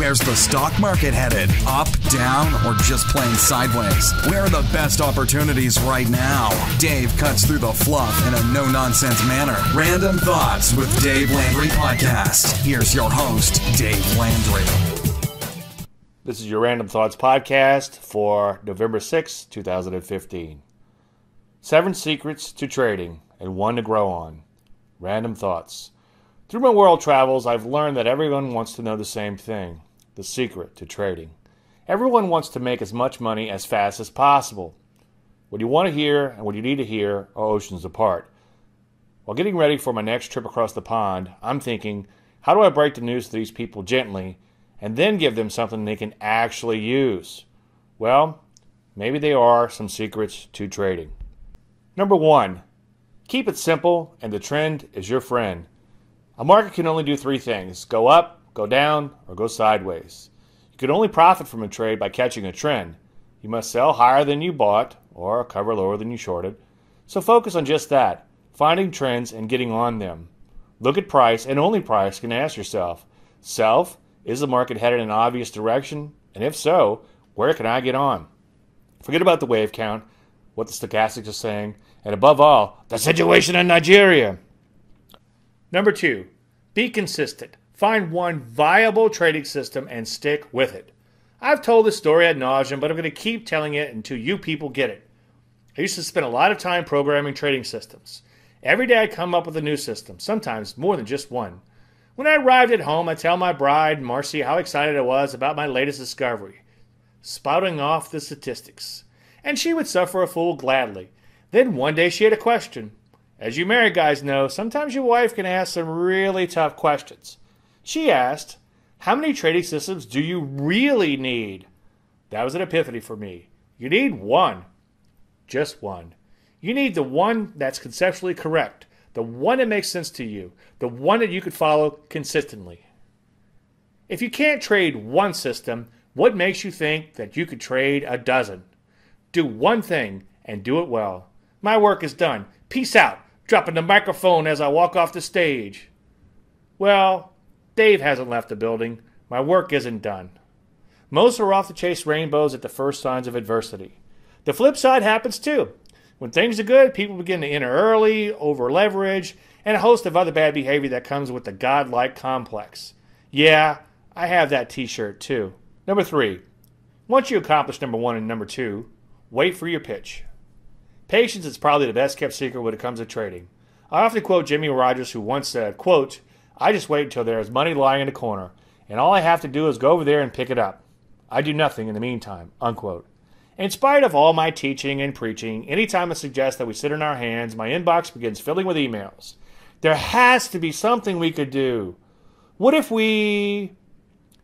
Where's the stock market headed? Up, down, or just plain sideways? Where are the best opportunities right now? Dave cuts through the fluff in a no nonsense manner. Random Thoughts with Dave Landry podcast. Here's your host, Dave Landry. This is your Random Thoughts podcast for November 6, 2015. Seven secrets to trading and one to grow on. Random Thoughts. Through my world travels, I've learned that everyone wants to know the same thing the secret to trading. Everyone wants to make as much money as fast as possible. What you want to hear and what you need to hear are oceans apart. While getting ready for my next trip across the pond, I'm thinking, how do I break the news to these people gently and then give them something they can actually use? Well, maybe there are some secrets to trading. Number one, keep it simple and the trend is your friend. A market can only do three things go up, go down, or go sideways. You can only profit from a trade by catching a trend. You must sell higher than you bought or cover lower than you shorted. So focus on just that finding trends and getting on them. Look at price and only price and ask yourself Self, is the market headed in an obvious direction? And if so, where can I get on? Forget about the wave count, what the stochastics are saying, and above all, the situation in Nigeria. Number two, be consistent. Find one viable trading system and stick with it. I've told this story ad nauseum, but I'm going to keep telling it until you people get it. I used to spend a lot of time programming trading systems. Every day I'd come up with a new system, sometimes more than just one. When I arrived at home, I'd tell my bride, Marcy, how excited I was about my latest discovery, spouting off the statistics. And she would suffer a fool gladly. Then one day she had a question. As you married guys know, sometimes your wife can ask some really tough questions. She asked, How many trading systems do you really need? That was an epiphany for me. You need one. Just one. You need the one that's conceptually correct, the one that makes sense to you, the one that you could follow consistently. If you can't trade one system, what makes you think that you could trade a dozen? Do one thing and do it well. My work is done. Peace out dropping the microphone as I walk off the stage. Well, Dave hasn't left the building. My work isn't done. Most are off to chase rainbows at the first signs of adversity. The flip side happens too. When things are good, people begin to enter early, over leverage, and a host of other bad behavior that comes with the godlike complex. Yeah, I have that t shirt too. Number three, once you accomplish number one and number two, wait for your pitch. Patience is probably the best kept secret when it comes to trading. I often quote Jimmy Rogers, who once said, quote, I just wait until there is money lying in a corner, and all I have to do is go over there and pick it up. I do nothing in the meantime. Unquote. In spite of all my teaching and preaching, anytime I suggest that we sit in our hands, my inbox begins filling with emails. There has to be something we could do. What if we.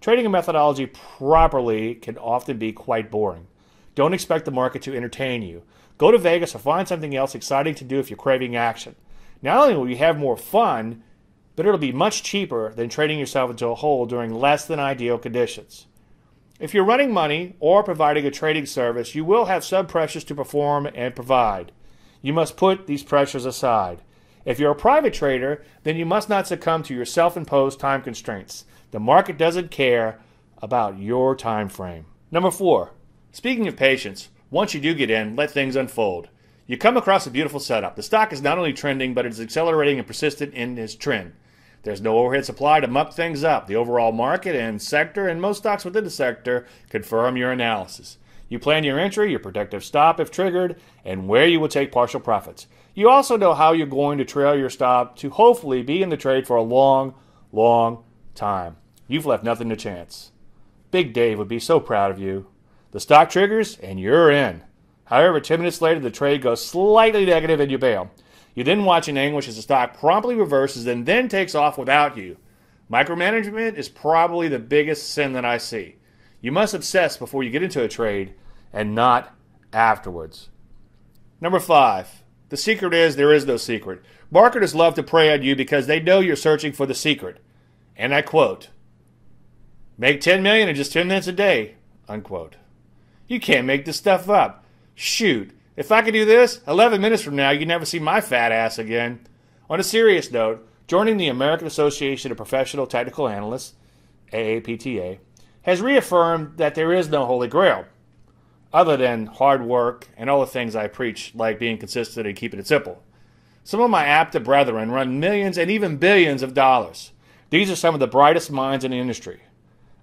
Trading a methodology properly can often be quite boring. Don't expect the market to entertain you. Go to Vegas or find something else exciting to do if you're craving action. Not only will you have more fun, but it'll be much cheaper than trading yourself into a hole during less than ideal conditions. If you're running money or providing a trading service, you will have some pressures to perform and provide. You must put these pressures aside. If you're a private trader, then you must not succumb to your self imposed time constraints. The market doesn't care about your time frame. Number four, speaking of patience, once you do get in, let things unfold. You come across a beautiful setup. The stock is not only trending, but it's accelerating and persistent in its trend. There's no overhead supply to muck things up. The overall market and sector and most stocks within the sector confirm your analysis. You plan your entry, your protective stop if triggered, and where you will take partial profits. You also know how you're going to trail your stop to hopefully be in the trade for a long, long time. You've left nothing to chance. Big Dave would be so proud of you. The stock triggers, and you're in. However, 10 minutes later, the trade goes slightly negative and you bail. You then watch in anguish as the stock promptly reverses and then takes off without you. Micromanagement is probably the biggest sin that I see. You must obsess before you get into a trade and not afterwards. Number five, the secret is there is no secret. Marketers love to prey on you because they know you're searching for the secret. And I quote, make 10 million in just 10 minutes a day, unquote. You can't make this stuff up. Shoot, if I could do this, 11 minutes from now, you'd never see my fat ass again. On a serious note, joining the American Association of Professional Technical Analysts, AAPTA, has reaffirmed that there is no holy grail, other than hard work and all the things I preach, like being consistent and keeping it simple. Some of my APTA brethren run millions and even billions of dollars. These are some of the brightest minds in the industry.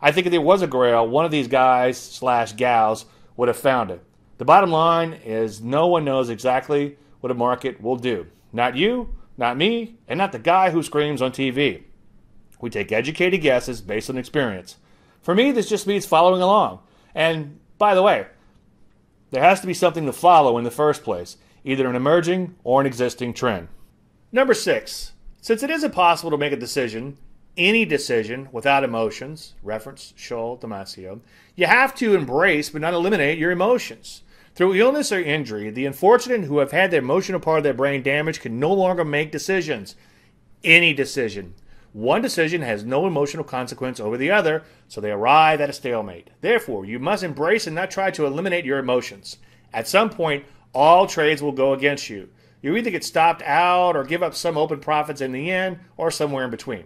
I think if there was a grail, one of these guys slash gals would have found it. The bottom line is no one knows exactly what a market will do. Not you, not me, and not the guy who screams on TV. We take educated guesses based on experience. For me, this just means following along. And by the way, there has to be something to follow in the first place, either an emerging or an existing trend. Number six, since it is impossible to make a decision, any decision without emotions, reference Scholl Damasio, you have to embrace but not eliminate your emotions. Through illness or injury, the unfortunate who have had the emotional part of their brain damaged can no longer make decisions. Any decision. One decision has no emotional consequence over the other, so they arrive at a stalemate. Therefore, you must embrace and not try to eliminate your emotions. At some point, all trades will go against you. You either get stopped out or give up some open profits in the end, or somewhere in between.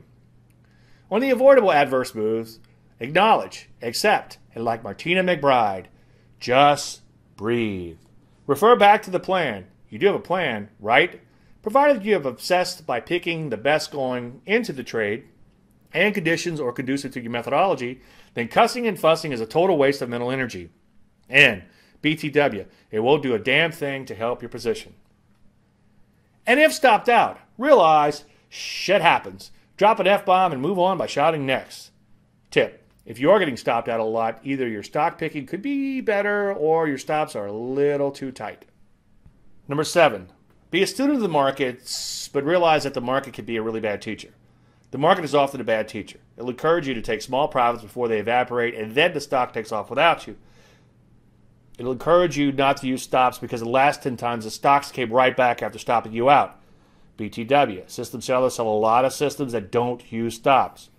On the avoidable adverse moves, acknowledge, accept, and like Martina McBride, just breathe. Refer back to the plan. You do have a plan, right? Provided you have obsessed by picking the best going into the trade and conditions or conducive to your methodology, then cussing and fussing is a total waste of mental energy. And BTW, it won't do a damn thing to help your position. And if stopped out, realize shit happens. Drop an F bomb and move on by shouting next. Tip if you are getting stopped out a lot, either your stock picking could be better or your stops are a little too tight. Number seven, be a student of the markets, but realize that the market can be a really bad teacher. The market is often a bad teacher. It'll encourage you to take small profits before they evaporate, and then the stock takes off without you. It'll encourage you not to use stops because the last 10 times the stocks came right back after stopping you out. BTW. System sellers sell a lot of systems that don't use stops.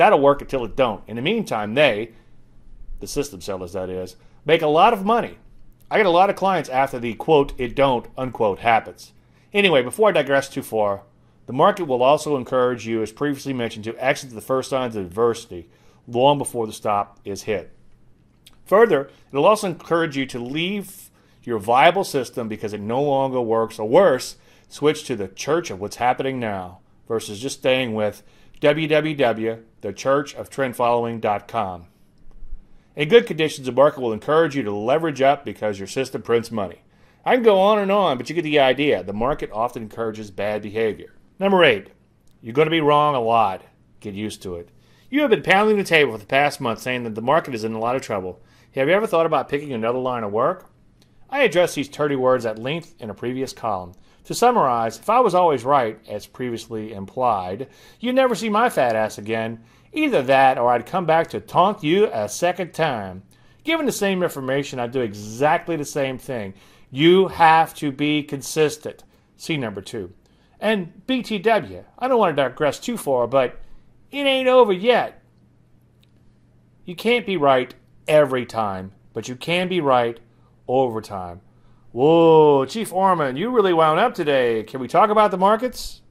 That'll work until it don't. In the meantime, they, the system sellers that is, make a lot of money I get a lot of clients after the quote, it don't, unquote, happens. Anyway, before I digress too far, the market will also encourage you, as previously mentioned, to exit the first signs of adversity long before the stop is hit. Further, it'll also encourage you to leave your viable system because it no longer works, or worse, switch to the church of what's happening now versus just staying with www.thechurchoftrendfollowing.com. In good conditions, the market will encourage you to leverage up because your system prints money. I can go on and on, but you get the idea. The market often encourages bad behavior. Number eight, you're going to be wrong a lot. Get used to it. You have been pounding the table for the past month saying that the market is in a lot of trouble. Have you ever thought about picking another line of work? I addressed these 30 words at length in a previous column. To summarize, if I was always right, as previously implied, you'd never see my fat ass again, Either that or I'd come back to taunt you a second time. Given the same information, I'd do exactly the same thing. You have to be consistent. See number two. And BTW, I don't want to digress too far, but it ain't over yet. You can't be right every time, but you can be right over time. Whoa, Chief Orman, you really wound up today. Can we talk about the markets?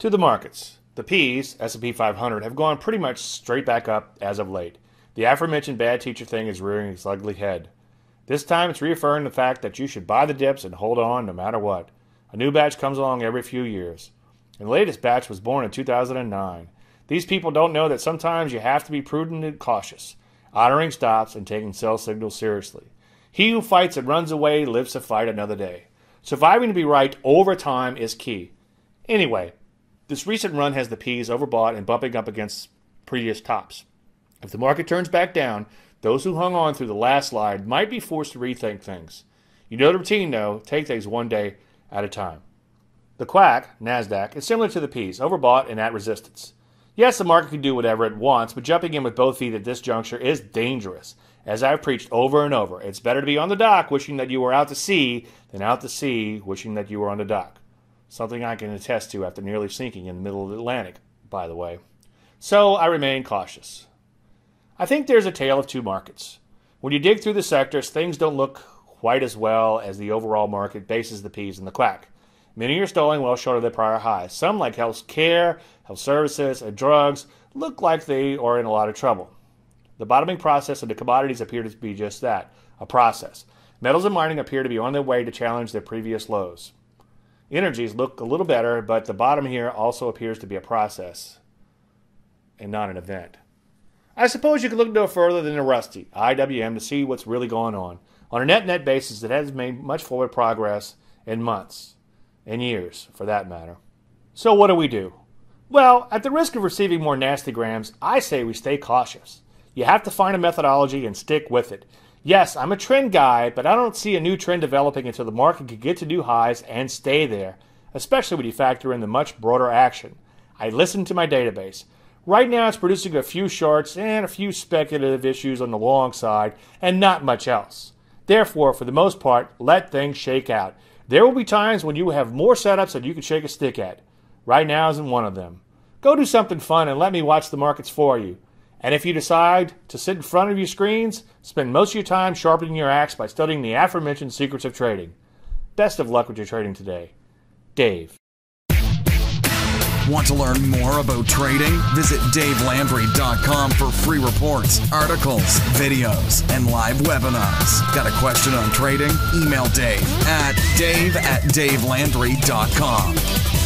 To the markets. The P's, S&P 500, have gone pretty much straight back up as of late. The aforementioned bad teacher thing is rearing its ugly head. This time it's reaffirming the fact that you should buy the dips and hold on no matter what. A new batch comes along every few years. And the latest batch was born in 2009. These people don't know that sometimes you have to be prudent and cautious, honoring stops and taking sell signals seriously. He who fights and runs away lives to fight another day. Surviving to be right over time is key. Anyway, this recent run has the P's overbought and bumping up against previous tops. If the market turns back down, those who hung on through the last slide might be forced to rethink things. You know the routine, though. Take things one day at a time. The quack, NASDAQ, is similar to the P's, overbought and at resistance. Yes, the market can do whatever it wants, but jumping in with both feet at this juncture is dangerous. As I've preached over and over, it's better to be on the dock wishing that you were out to sea than out to sea wishing that you were on the dock something I can attest to after nearly sinking in the middle of the Atlantic, by the way. So I remain cautious. I think there's a tale of two markets. When you dig through the sectors, things don't look quite as well as the overall market bases the peas and the quack. Many are stalling well short of their prior highs. Some, like health care, health services, and drugs, look like they are in a lot of trouble. The bottoming process of the commodities appear to be just that a process. Metals and mining appear to be on their way to challenge their previous lows. Energies look a little better, but the bottom here also appears to be a process and not an event. I suppose you could look no further than the Rusty, IWM, to see what's really going on. On a net net basis, it has made much forward progress in months, and years, for that matter. So, what do we do? Well, at the risk of receiving more nasty grams, I say we stay cautious. You have to find a methodology and stick with it. Yes, I'm a trend guy, but I don't see a new trend developing until the market can get to new highs and stay there, especially when you factor in the much broader action. I listen to my database. Right now, it's producing a few shorts and a few speculative issues on the long side, and not much else. Therefore, for the most part, let things shake out. There will be times when you have more setups than you can shake a stick at. Right now isn't one of them. Go do something fun and let me watch the markets for you. And if you decide to sit in front of your screens, spend most of your time sharpening your axe by studying the aforementioned secrets of trading. Best of luck with your trading today. Dave. Want to learn more about trading? Visit DaveLandry.com for free reports, articles, videos, and live webinars. Got a question on trading? Email Dave at dave at DaveLandry.com.